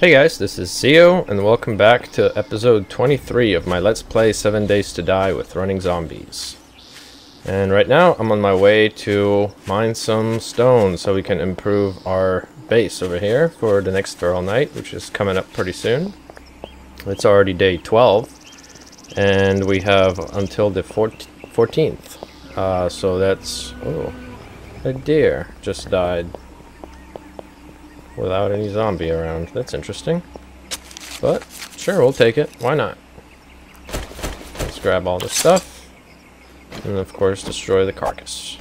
Hey guys, this is Xeo, and welcome back to episode 23 of my Let's Play 7 Days to Die with Running Zombies. And right now, I'm on my way to mine some stone so we can improve our base over here for the next Feral Night, which is coming up pretty soon. It's already day 12, and we have until the 14th. Uh, so that's... oh, a deer just died without any zombie around. That's interesting. But, sure, we'll take it. Why not? Let's grab all this stuff. And, of course, destroy the carcass.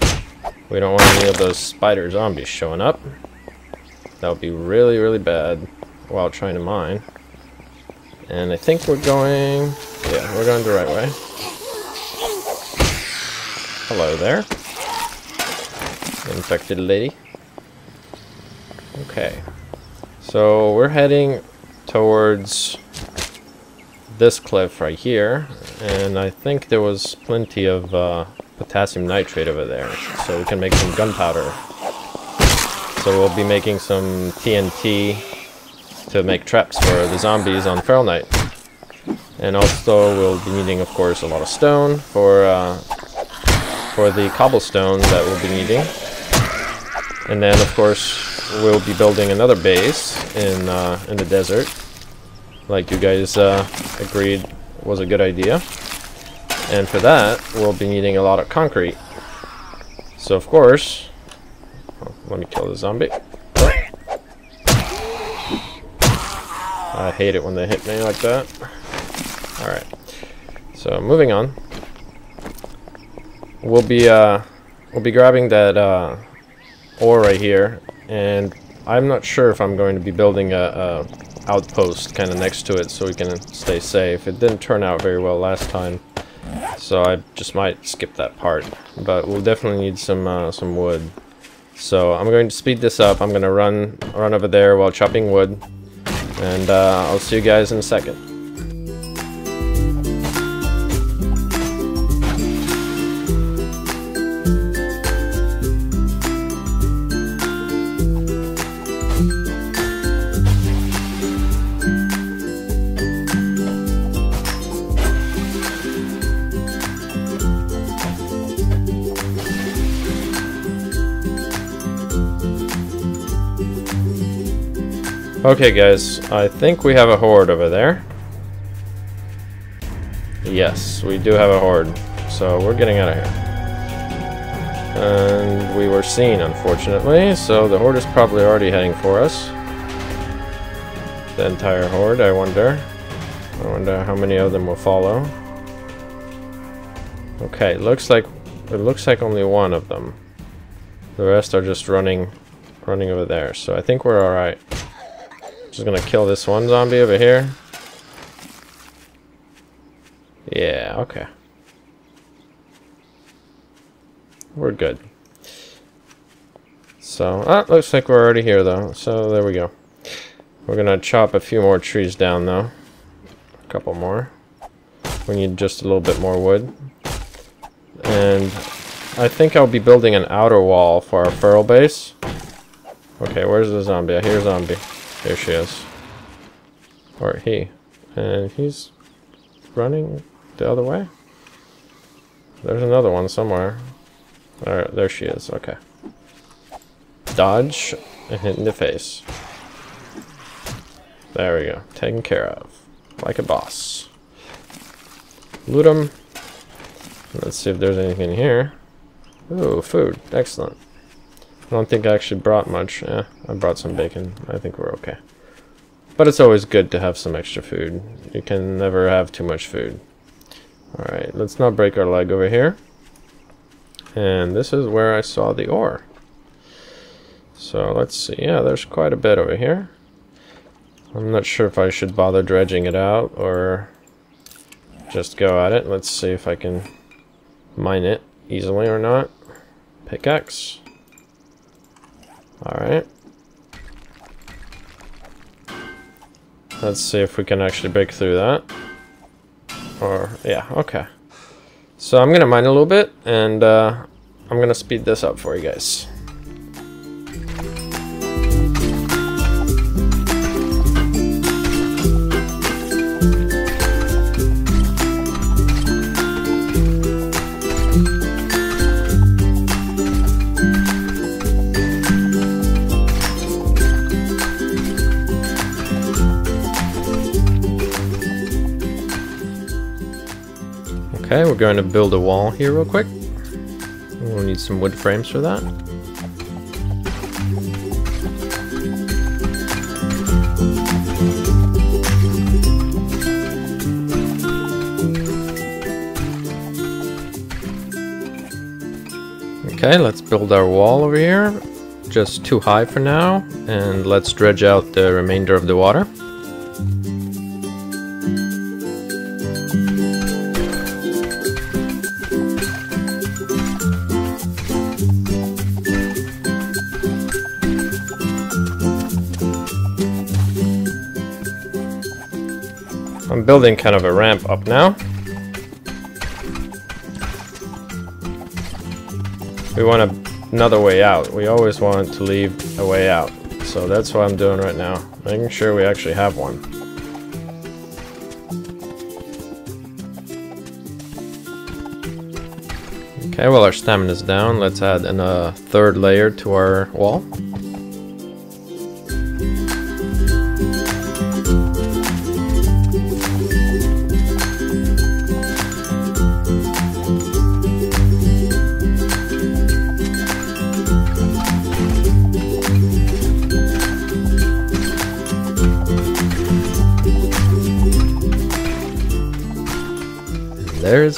We don't want any of those spider zombies showing up. That would be really, really bad while trying to mine. And I think we're going... Yeah, we're going the right way. Hello there. Infected lady. Okay. So we're heading towards this cliff right here. And I think there was plenty of uh, potassium nitrate over there. So we can make some gunpowder. So we'll be making some TNT to make traps for the zombies on Feral Night. And also we'll be needing, of course, a lot of stone for, uh, for the cobblestone that we'll be needing. And then, of course, we'll be building another base in uh, in the desert, like you guys uh, agreed was a good idea. And for that, we'll be needing a lot of concrete. So of course, oh, let me kill the zombie. I hate it when they hit me like that. Alright. So moving on. We'll be uh we'll be grabbing that uh ore right here and I'm not sure if I'm going to be building a, a outpost kind of next to it so we can stay safe. It didn't turn out very well last time, so I just might skip that part. But we'll definitely need some uh, some wood. So I'm going to speed this up. I'm going to run run over there while chopping wood, and uh, I'll see you guys in a second. Okay guys, I think we have a horde over there. Yes, we do have a horde. So we're getting out of here. And we were seen, unfortunately, so the horde is probably already heading for us. The entire horde, I wonder. I wonder how many of them will follow. Okay, looks like it looks like only one of them. The rest are just running running over there, so I think we're alright. Just gonna kill this one zombie over here. Yeah, okay. We're good. So, ah, looks like we're already here though. So there we go. We're gonna chop a few more trees down though. A couple more. We need just a little bit more wood. And I think I'll be building an outer wall for our feral base. Okay, where's the zombie? I hear zombie. There she is. Or he. And he's running the other way? There's another one somewhere. There, there she is. Okay. Dodge and hit in the face. There we go. Taken care of. Like a boss. Loot him. Let's see if there's anything here. Ooh, food. Excellent. I don't think I actually brought much. Yeah, I brought some bacon. I think we're okay. But it's always good to have some extra food. You can never have too much food. Alright, let's not break our leg over here. And this is where I saw the ore. So let's see. Yeah, there's quite a bit over here. I'm not sure if I should bother dredging it out or just go at it. Let's see if I can mine it easily or not. Pickaxe. Alright. Let's see if we can actually break through that. Or, yeah, okay. So I'm gonna mine a little bit, and uh, I'm gonna speed this up for you guys. Going to build a wall here real quick. We'll need some wood frames for that. Okay, let's build our wall over here. Just too high for now, and let's dredge out the remainder of the water. Building kind of a ramp up now. We want a, another way out. We always want to leave a way out. So that's what I'm doing right now. Making sure we actually have one. Okay, well our stamina's down. Let's add a uh, third layer to our wall.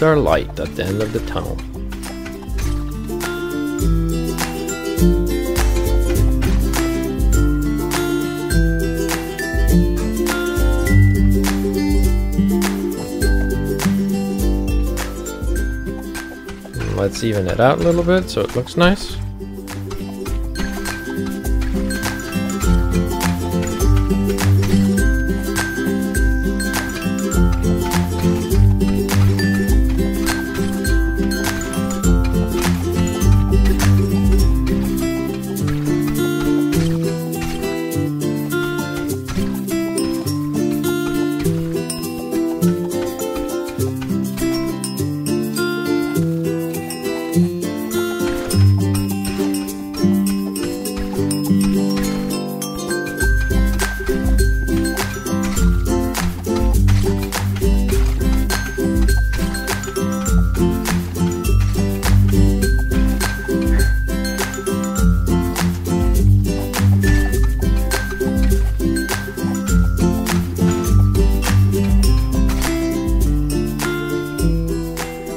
Our light at the end of the tunnel. Let's even it out a little bit so it looks nice.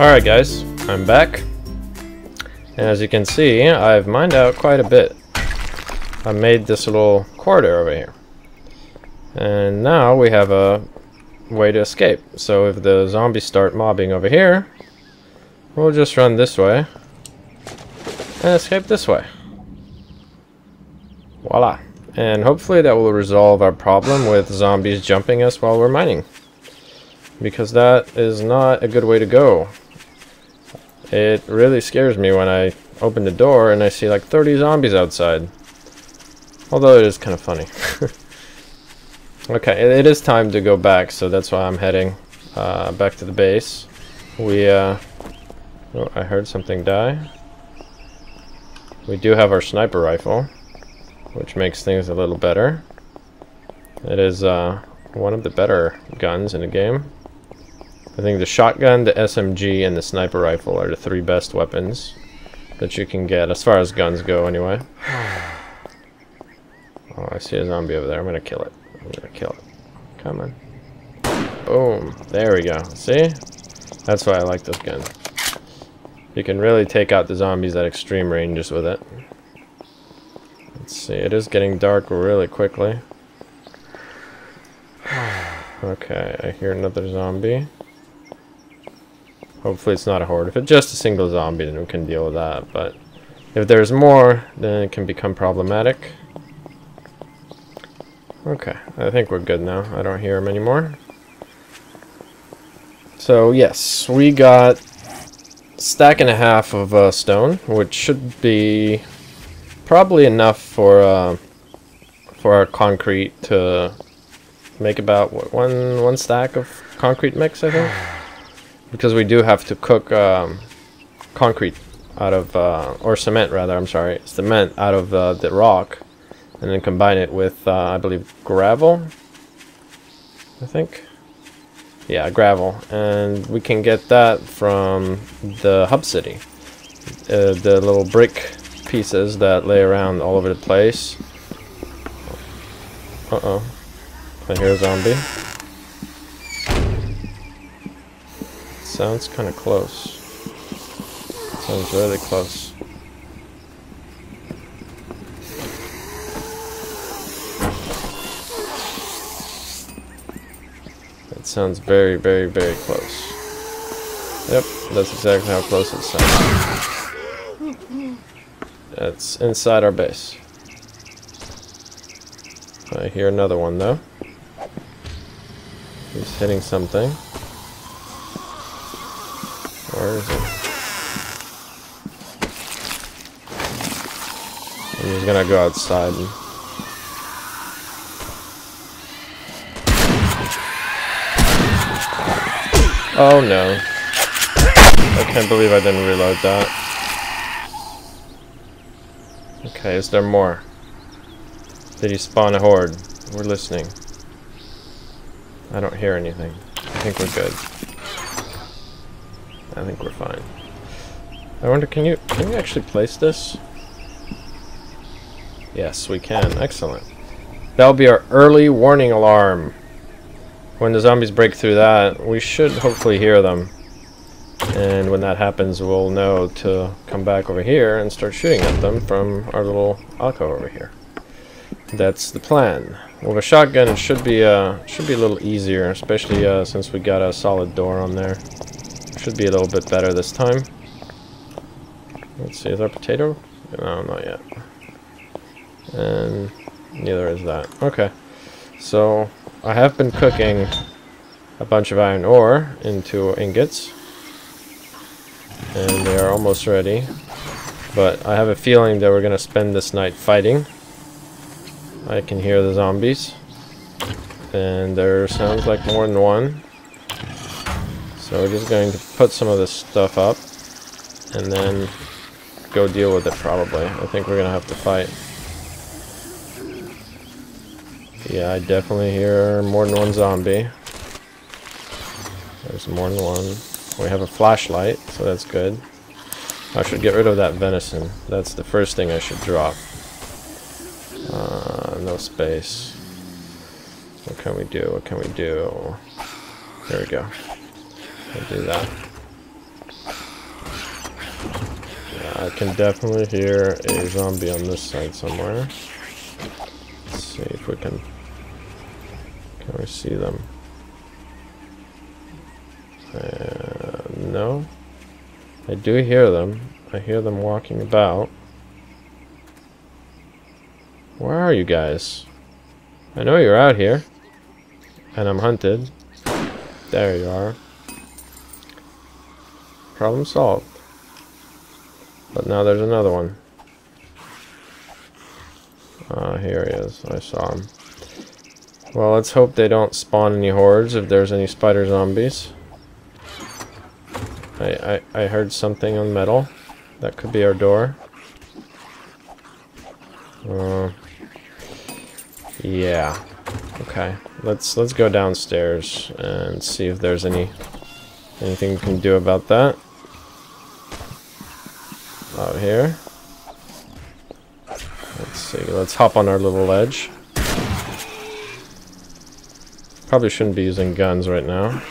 Alright guys, I'm back. And as you can see, I've mined out quite a bit. I made this little corridor over here. And now we have a way to escape. So if the zombies start mobbing over here, we'll just run this way and escape this way. Voila. And hopefully that will resolve our problem with zombies jumping us while we're mining. Because that is not a good way to go. It really scares me when I open the door and I see like 30 zombies outside. Although it is kind of funny. okay, it is time to go back, so that's why I'm heading uh, back to the base. We, uh... Oh, I heard something die. We do have our sniper rifle, which makes things a little better. It is uh, one of the better guns in the game. I think the shotgun, the SMG, and the sniper rifle are the three best weapons that you can get, as far as guns go anyway. Oh, I see a zombie over there. I'm gonna kill it. I'm gonna kill it. Come on. Boom. There we go. See? That's why I like this gun. You can really take out the zombies at extreme ranges with it. Let's see. It is getting dark really quickly. Okay, I hear another zombie. Hopefully it's not a horde. If it's just a single zombie, then we can deal with that. But if there's more, then it can become problematic. Okay, I think we're good now. I don't hear him anymore. So yes, we got stack and a half of uh, stone, which should be probably enough for uh, for our concrete to make about what, one one stack of concrete mix, I think because we do have to cook um, concrete out of, uh, or cement rather, I'm sorry, cement out of uh, the rock and then combine it with, uh, I believe, gravel, I think. Yeah, gravel. And we can get that from the hub city. Uh, the little brick pieces that lay around all over the place. Uh-oh. I hear a zombie. Sounds kind of close. Sounds really close. That sounds very, very, very close. Yep, that's exactly how close it sounds. That's inside our base. I hear another one though. He's hitting something. Where is it? I'm just gonna go outside. Oh no. I can't believe I didn't reload that. Okay, is there more? Did he spawn a horde? We're listening. I don't hear anything. I think we're good. I think we're fine. I wonder, can you can you actually place this? Yes, we can. Excellent. That'll be our early warning alarm. When the zombies break through that, we should hopefully hear them. And when that happens, we'll know to come back over here and start shooting at them from our little alcove over here. That's the plan. With a shotgun, it should be uh should be a little easier, especially uh, since we got a solid door on there. Should be a little bit better this time. Let's see, is our potato? No, not yet. And neither is that. Okay. So, I have been cooking a bunch of iron ore into ingots. And they are almost ready. But I have a feeling that we're going to spend this night fighting. I can hear the zombies. And there sounds like more than one. So we're just going to put some of this stuff up. And then go deal with it probably. I think we're going to have to fight. Yeah, I definitely hear more than one zombie. There's more than one. We have a flashlight, so that's good. I should get rid of that venison. That's the first thing I should drop. Uh, no space. What can we do? What can we do? There we go. Do that. Yeah, I can definitely hear a zombie on this side somewhere. Let's see if we can... Can we see them? Uh, no. I do hear them. I hear them walking about. Where are you guys? I know you're out here. And I'm hunted. There you are. Problem solved. But now there's another one. Ah, uh, here he is. I saw him. Well, let's hope they don't spawn any hordes if there's any spider zombies. I, I, I heard something on metal. That could be our door. Uh, yeah. Okay. Let's let's go downstairs and see if there's any anything we can do about that. Out here. Let's see. Let's hop on our little ledge. Probably shouldn't be using guns right now.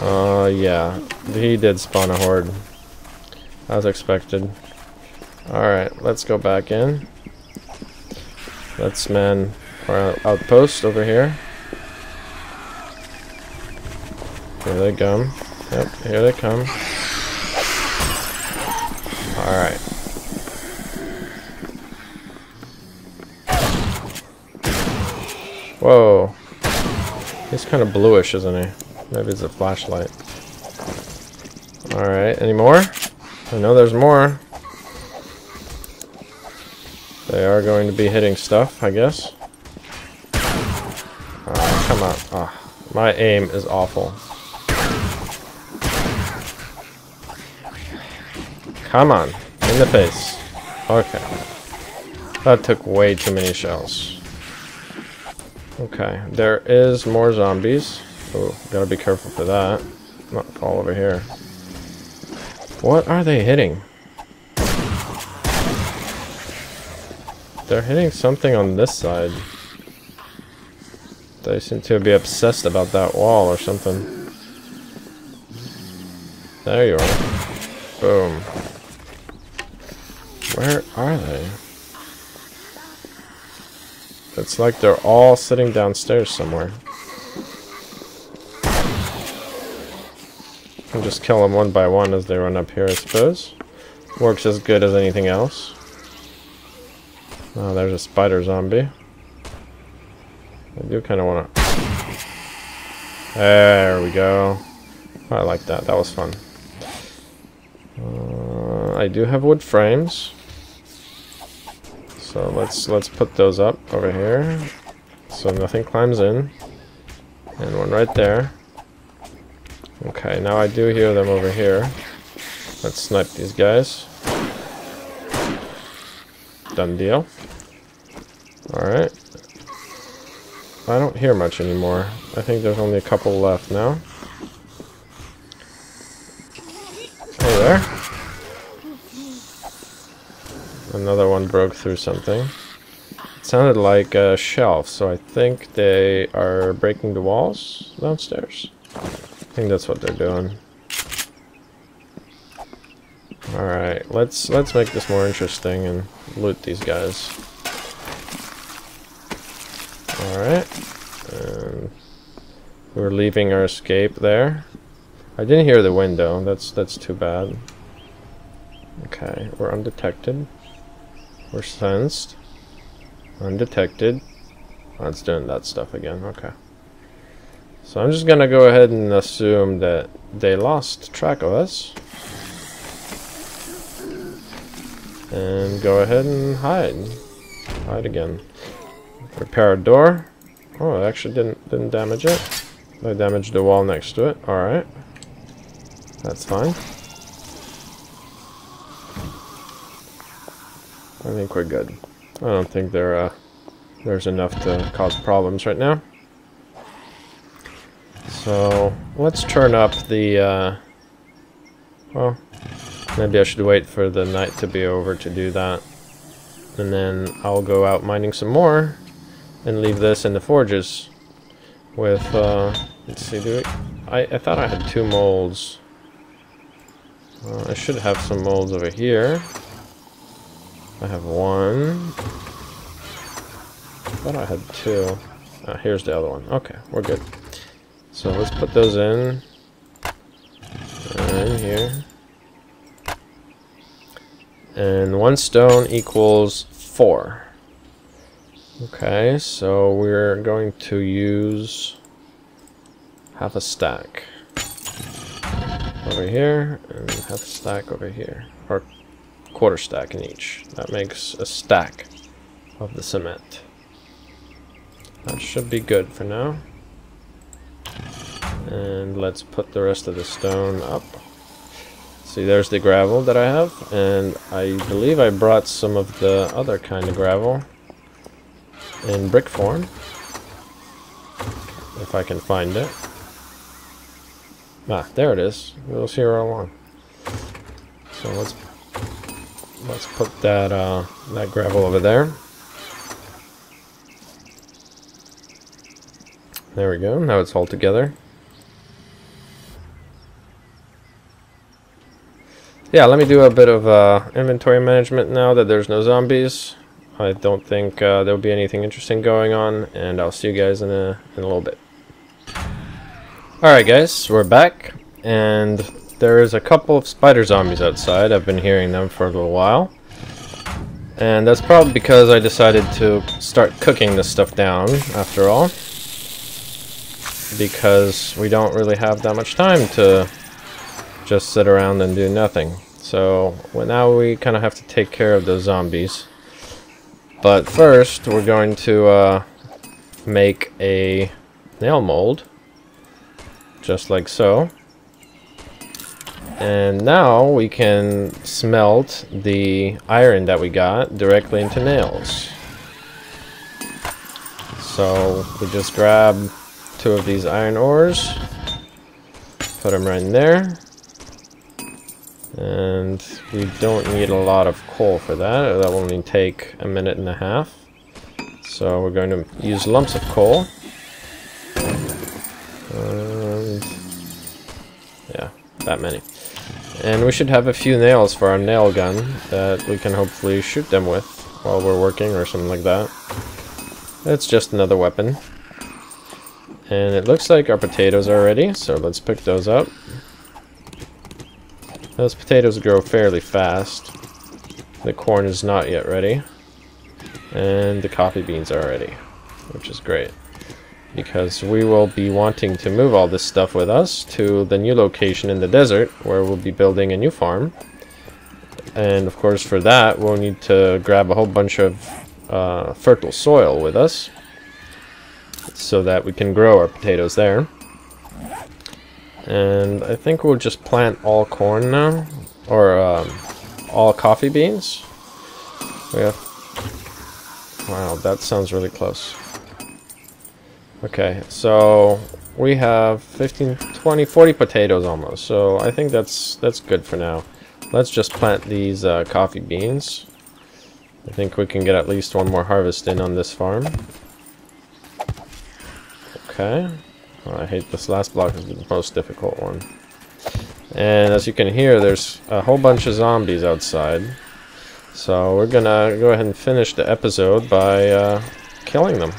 Uh, yeah. He did spawn a horde. As expected. Alright, let's go back in. Let's man our outpost over here. Here they come. Yep, here they come. Alright. Whoa. He's kind of bluish, isn't he? Maybe it's a flashlight. Alright, any more? I know there's more. They are going to be hitting stuff, I guess. Come on. Oh, my aim is awful. Come on. In the face. Okay. That took way too many shells. Okay, there is more zombies. Oh, gotta be careful for that. Not fall over here. What are they hitting? They're hitting something on this side. They seem to be obsessed about that wall or something. There you are. Boom. Where are they? It's like they're all sitting downstairs somewhere. And just kill them one by one as they run up here, I suppose. Works as good as anything else. Oh, there's a spider zombie. I do kind of want to... There we go. I like that. That was fun. Uh, I do have wood frames. So let's let's put those up over here. So nothing climbs in. And one right there. Okay, now I do hear them over here. Let's snipe these guys. Done deal. Alright. I don't hear much anymore. I think there's only a couple left now. Hey there. Another one broke through something. It sounded like a shelf, so I think they are breaking the walls downstairs. I think that's what they're doing. Alright, let's let's make this more interesting and loot these guys. Alright. And we're leaving our escape there. I didn't hear the window. That's that's too bad. Okay, we're undetected. We're sensed. Undetected. Oh, it's doing that stuff again. Okay. So I'm just gonna go ahead and assume that they lost track of us. And go ahead and hide. Hide again. Repair a door. Oh, it actually didn't didn't damage it. I damaged the wall next to it. Alright. That's fine. I think we're good. I don't think there uh, there's enough to cause problems right now. So, let's turn up the, uh, well, maybe I should wait for the night to be over to do that. And then I'll go out mining some more and leave this in the forges with, uh, let's see, do we, I, I thought I had two molds. Uh, I should have some molds over here. I have one. I thought I had two. Ah, here's the other one. Okay, we're good. So let's put those in. In here. And one stone equals four. Okay, so we're going to use half a stack over here and half a stack over here. Or quarter stack in each. That makes a stack of the cement. That should be good for now. And let's put the rest of the stone up. See, there's the gravel that I have, and I believe I brought some of the other kind of gravel in brick form. If I can find it. Ah, there it is. It was here all along. So let's let's put that uh, that gravel over there. There we go. Now it's all together. Yeah, let me do a bit of uh, inventory management now that there's no zombies. I don't think uh, there'll be anything interesting going on, and I'll see you guys in a, in a little bit. Alright guys, we're back, and there is a couple of spider zombies outside. I've been hearing them for a little while. And that's probably because I decided to start cooking this stuff down, after all. Because we don't really have that much time to just sit around and do nothing. So, well, now we kind of have to take care of those zombies. But first, we're going to uh, make a nail mold, just like so. And now we can smelt the iron that we got directly into nails. So we just grab two of these iron ores, put them right in there. And we don't need a lot of coal for that. That will only take a minute and a half. So we're going to use lumps of coal. And yeah, that many. And we should have a few nails for our nail gun that we can hopefully shoot them with while we're working or something like that. It's just another weapon. And it looks like our potatoes are ready, so let's pick those up. Those potatoes grow fairly fast. The corn is not yet ready. And the coffee beans are ready, which is great. Because we will be wanting to move all this stuff with us to the new location in the desert, where we'll be building a new farm. And of course for that, we'll need to grab a whole bunch of uh, fertile soil with us so that we can grow our potatoes there. And I think we'll just plant all corn now, or um, all coffee beans. We have. Wow, that sounds really close. Okay, so we have 15, 20, 40 potatoes almost. So I think that's that's good for now. Let's just plant these uh, coffee beans. I think we can get at least one more harvest in on this farm. Okay. Oh, I hate this last block is the most difficult one. And as you can hear, there's a whole bunch of zombies outside. So we're gonna go ahead and finish the episode by uh, killing them.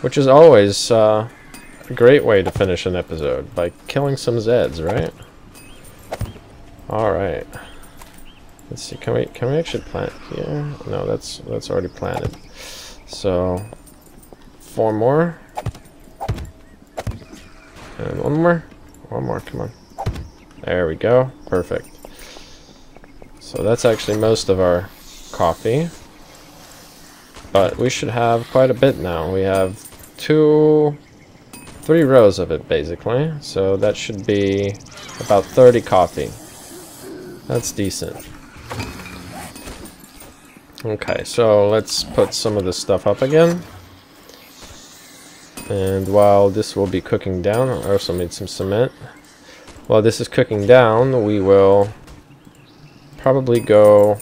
Which is always uh, a great way to finish an episode, by killing some Zeds, right? Alright. Let's see, can we can we actually plant here? No, that's that's already planted. So four more. And one more. One more, come on. There we go. Perfect. So that's actually most of our coffee. But we should have quite a bit now. We have two, three rows of it basically. So that should be about 30 coffee. That's decent. Okay, so let's put some of this stuff up again. And while this will be cooking down, I also made some cement. While this is cooking down, we will probably go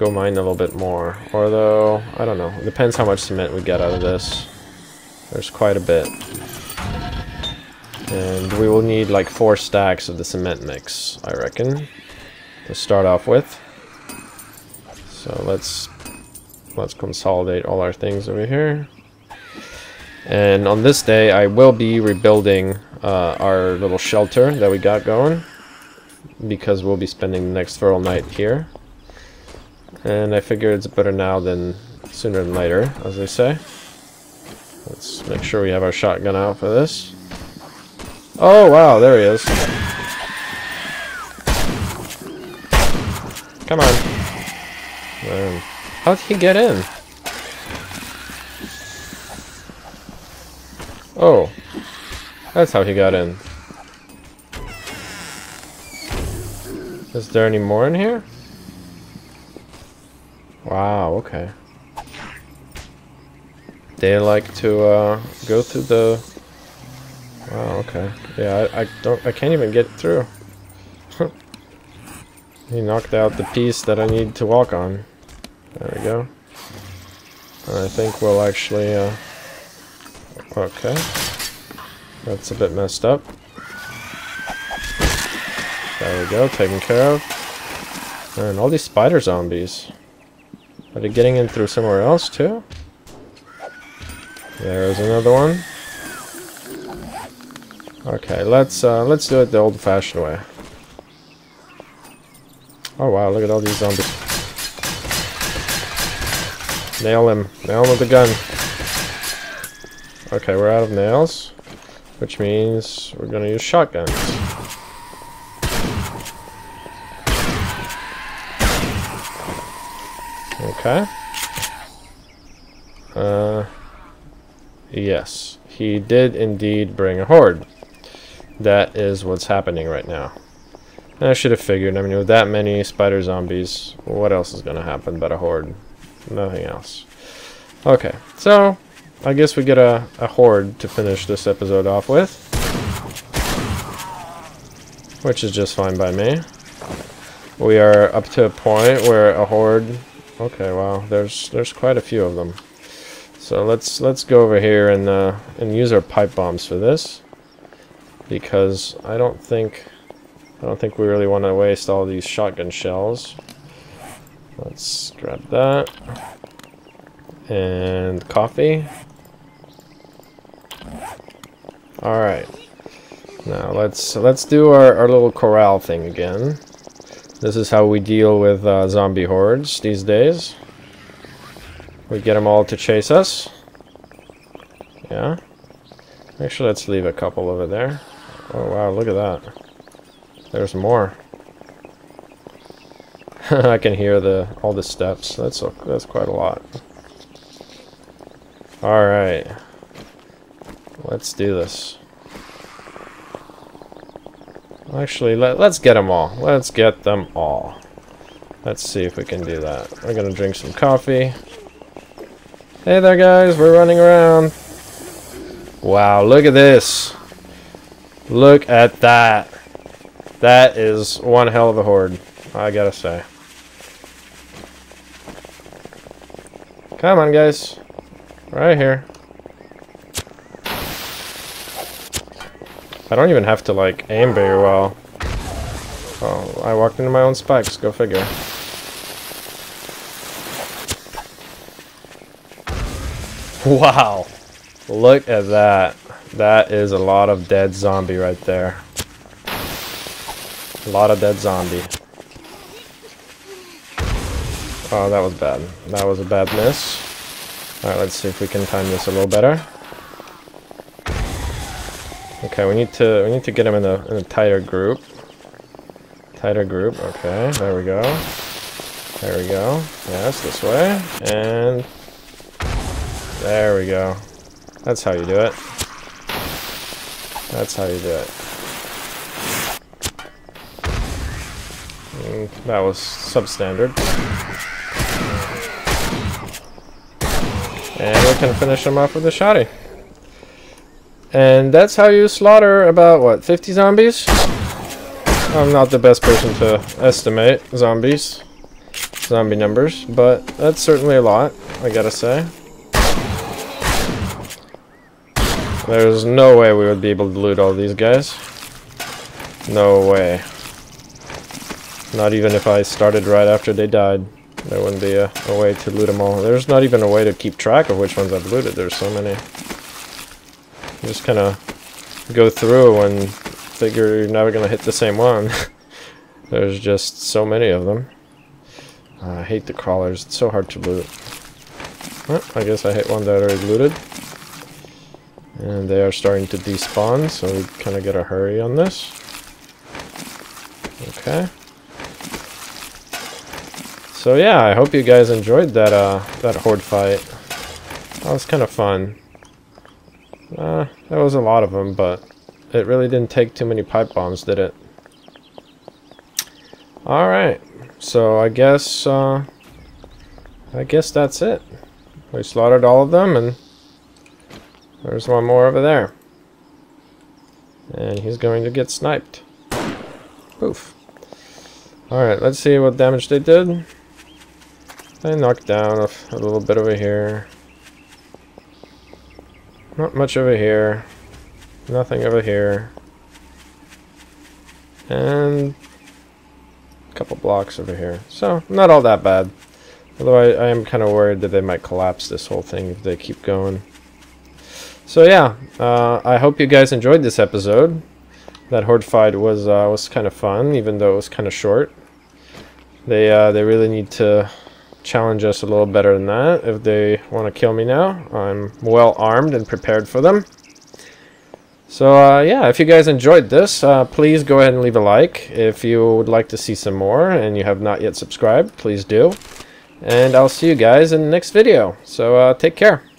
go mine a little bit more. Although, I don't know. It depends how much cement we get out of this. There's quite a bit. And we will need like four stacks of the cement mix, I reckon, to start off with. So let's let's consolidate all our things over here. And on this day, I will be rebuilding uh, our little shelter that we got going because we'll be spending the next feral night here. And I figure it's better now than sooner than later, as they say. Let's make sure we have our shotgun out for this. Oh, wow, there he is. Come on. Um, how'd he get in? Oh. That's how he got in. Is there any more in here? Wow, okay. They like to uh, go through the... Wow, okay. Yeah, I, I don't... I can't even get through. he knocked out the piece that I need to walk on. There we go. I think we'll actually, uh, okay. That's a bit messed up. There we go, taken care of. And all these spider zombies. Are they getting in through somewhere else too? There's another one. Okay, let's uh, let's do it the old-fashioned way. Oh wow, look at all these zombies. Nail him. Nail him with the gun. Okay, we're out of nails. Which means we're gonna use shotguns. Okay. Uh, yes, he did indeed bring a horde. That is what's happening right now. I should have figured, I mean, with that many spider zombies, what else is going to happen but a horde? Nothing else. Okay, so I guess we get a, a horde to finish this episode off with. Which is just fine by me. We are up to a point where a horde... Okay, wow, there's there's quite a few of them. So let's let's go over here and uh, and use our pipe bombs for this, because I don't think I don't think we really want to waste all these shotgun shells. Let's grab that and coffee. All right. Now let's let's do our, our little corral thing again. This is how we deal with uh, zombie hordes these days. We get them all to chase us. Yeah. Actually, let's leave a couple over there. Oh wow, look at that. There's more. I can hear the all the steps. That's a, that's quite a lot. All right. Let's do this. Actually, let, let's get them all. Let's get them all. Let's see if we can do that. We're gonna drink some coffee. Hey there, guys. We're running around. Wow, look at this. Look at that. That is one hell of a horde, I gotta say. Come on, guys. Right here. I don't even have to, like, aim very well. Oh, I walked into my own spikes. Go figure. Wow. Look at that. That is a lot of dead zombie right there. A lot of dead zombie. Oh, that was bad. That was a bad miss. Alright, let's see if we can time this a little better. Okay, we need to we need to get him in a in a tighter group. Tighter group. Okay, there we go. There we go. Yes, this way. And there we go. That's how you do it. That's how you do it. Mm, that was substandard. And we can finish him off with a shotty. And that's how you slaughter about, what, 50 zombies? I'm not the best person to estimate zombies, zombie numbers, but that's certainly a lot, I gotta say. There's no way we would be able to loot all these guys. No way. Not even if I started right after they died. There wouldn't be a, a way to loot them all. There's not even a way to keep track of which ones I've looted. There's so many. Just kind of go through and figure you're never going to hit the same one. There's just so many of them. Uh, I hate the crawlers. It's so hard to loot. Well, I guess I hit one that already looted. And they are starting to despawn, so we kind of get a hurry on this. Okay. So yeah, I hope you guys enjoyed that uh, that horde fight. That was kind of fun. Uh, there was a lot of them, but it really didn't take too many pipe bombs, did it? Alright, so I guess, uh, I guess that's it. We slaughtered all of them, and there's one more over there. And he's going to get sniped. Poof. Alright, let's see what damage they did. They knocked down a, a little bit over here. Not much over here. Nothing over here. And a couple blocks over here. So, not all that bad. Although I, I am kind of worried that they might collapse this whole thing if they keep going. So yeah, uh, I hope you guys enjoyed this episode. That horde fight was uh, was kind of fun, even though it was kind of short. They uh, they really need to challenge us a little better than that if they want to kill me now. I'm well armed and prepared for them. So uh, yeah, if you guys enjoyed this, uh, please go ahead and leave a like. If you would like to see some more and you have not yet subscribed, please do. And I'll see you guys in the next video. So uh, take care.